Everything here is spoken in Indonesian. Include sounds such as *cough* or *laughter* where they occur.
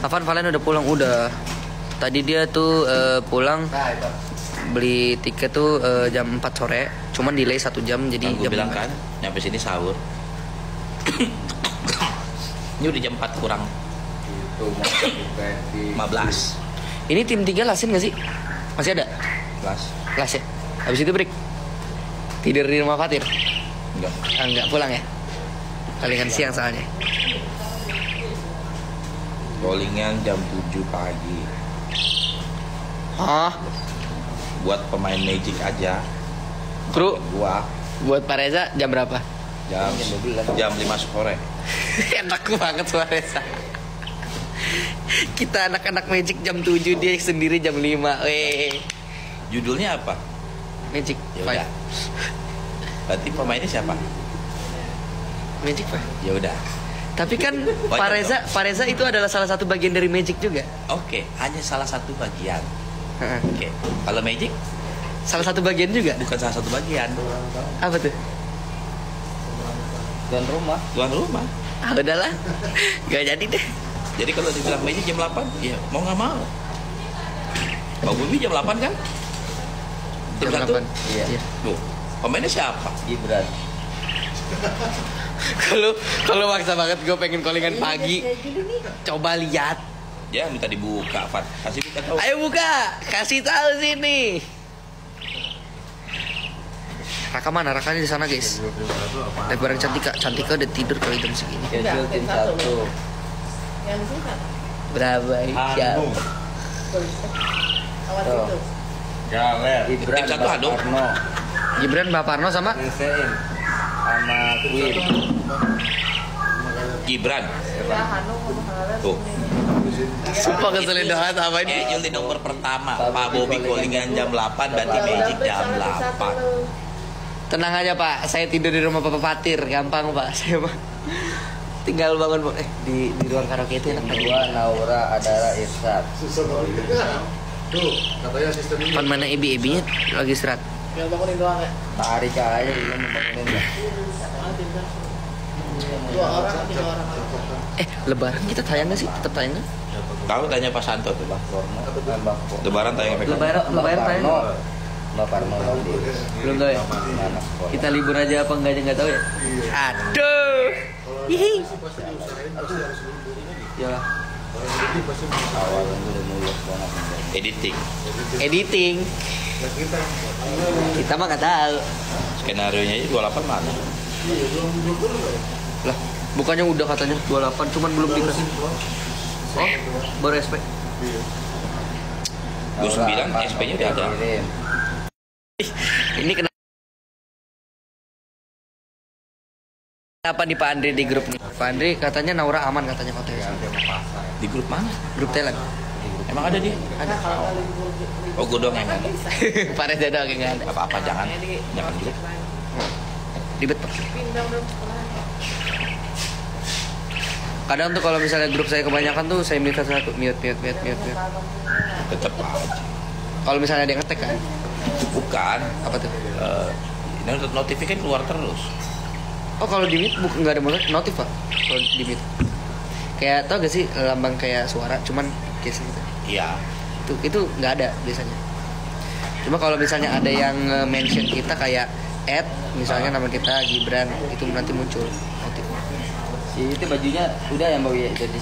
Afan Valen udah pulang udah. Tadi dia tuh eh, pulang Nah, beli tiket tuh eh, jam 4 sore, cuman delay satu jam jadi Kan gue jam bilang 5. kan, nyampe sini sahur. Ini udah jam 4 kurang Itu mau di 15 Ini tim 3 lasin gak sih? Masih ada? Kelas Las ya? Habis itu break. Tidur di rumah Fatir? Enggak Ah, enggak pulang ya? Palingan siang soalnya. Rollingan jam 7 pagi Oh, Buat pemain Magic aja kru Gua buat Pak Reza jam berapa? jam jam 5 sore *laughs* Enak banget suaranya. Kita anak-anak Magic jam 7 dia sendiri jam 5. Weh. Judulnya apa? Magic Ya udah. Berarti pemainnya siapa? Magic Five. Ya udah. Tapi kan Banyak Pak Reza, Pak Reza itu adalah salah satu bagian dari Magic juga. Oke, hanya salah satu bagian. Heeh. Oke. Kalau Magic Salah satu bagian juga. bukan salah satu bagian. Apa tuh? tuan rumah. Tuan rumah. Ah, udahlah. Gak jadi deh. Jadi kalau dibilang Magic jam 8, ya mau nggak mau. Bang Bumi jam 8 kan? Jam satu? 8. Iya. Tuh, pemainnya siapa? Gibran. *laughs* Kalau kalau maksa banget gue pengen callingan pagi. Coba lihat. Dia minta dibuka, Fat. Kasih kita tahu. Ayo buka, kasih tahu sini. Raka mana? Rakanya di sana guys. Lihat bareng Cantika. Cantika udah tidur kali jam segini. Schedule tim satu. Yang sini Berapa? Siapa? awas Tuh. itu. Galer. Gibran. Tim satu. Arno. Gibran Baparno sama Ngesein. Sama Queen. Gibran. Ya. Tuh. Sumpah keselin banget apa ini. Schedule di nomor pertama. Pak Bobi callingan jam 8, berarti Magic jam 8. Tenang aja Pak, saya tidur di rumah Papa Fatir, gampang Pak. *laughs* Saya Pak. Tinggal bangun Pak. Eh di di ruang karaoke itu enak banget. Dua Naura Adara Irsad. Tuh, katanya sistem ini. Pan mana ibi-ibinya lagi istirahat. Tinggal bangunin doang ya. Pak Arika aja dah. Ah, tinggal. Dua orang, tiga orang. Eh, lebaran kita tayang gak sih? Tetap tayang gak? Tahu tanya Pak Santo tuh, Bang. Eh, Lebaran tayang apa? Lebaran lebaran tayang. Parno. Mbak Parno Lodi. Belum tahu ya? Kita libur aja apa enggak aja nggak tahu ya? Aduh. Hihi. Pasti diusahain, pasti harus dulu. Ya Editing. editing. Kita mah nggak tahu. Skenario nya aja 28 mana? Lah, bukannya udah katanya 28 cuman belum dikasih. Oh, baru SP. Gue 9 SP-nya udah ada. Ini kenapa? Kenapa di Pak Andri di grup nih? Pak Andri katanya Naura aman katanya hotelnya. Di grup mana? Grup Thailand. Emang ada dia? Ada. Oh, gue doang yang ada. *laughs* Pak Reza doang yang ada. Apa-apa jangan. Jangan grup. Ribet Pak. Pindah udah sekolah. Kadang tuh kalau misalnya grup saya kebanyakan tuh saya minta satu mute mute mute mute. mute. Tetap aja. Kalau misalnya ada yang ngetek kan, Bukan. apa tuh? Ini notifikasi keluar terus. Oh kalau di mute bukan nggak ada notif, notif pak. Kalau di mute. Kayak tau gak sih lambang kayak suara, cuman case gitu. Iya. Itu itu nggak ada biasanya. Cuma kalau misalnya ada yang mention kita kayak add, misalnya nama kita Gibran, itu nanti muncul notif. Si itu bajunya udah yang bawa ya jadi